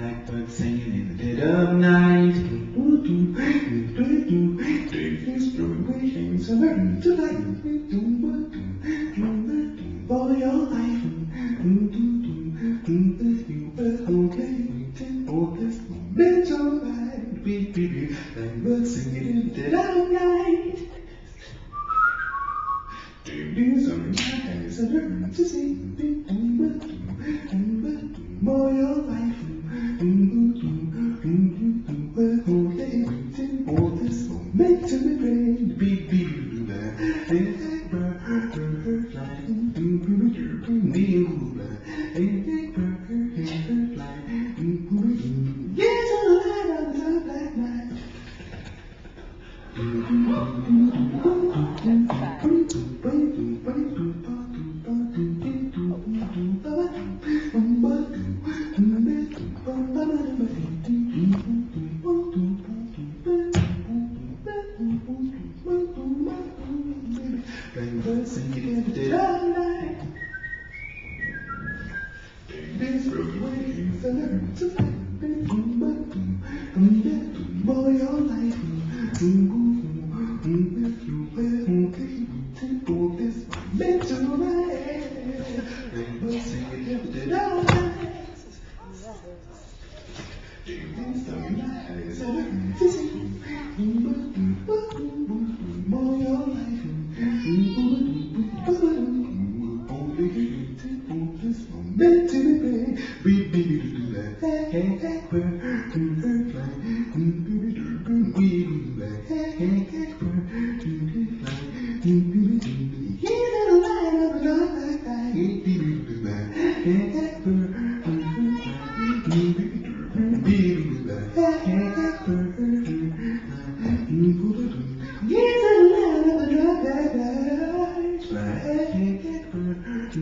blackbird singing in the dead of night. And learning to fly for your life. Light. Singing in the dead of night. To. For moment to be great. Beep, beep, beep, beep. Hey, hey, bird, bird, bird, fly. Beep, beep, beep, beep, beep, beep. Hey, hey, bird, hey, bird, fly. Beep, beep, beep, beep. Get to of the black night. Blackbird singing in the dead of night. Babies from wings and learn to were okay, waiting for this moment to rise. Blackbird singing in the dead of night. Babies from eyes and learn to sing. For Hey, hey, bird, bird, bird, fly. Beep, beep, beep, beep, beep, beep, Get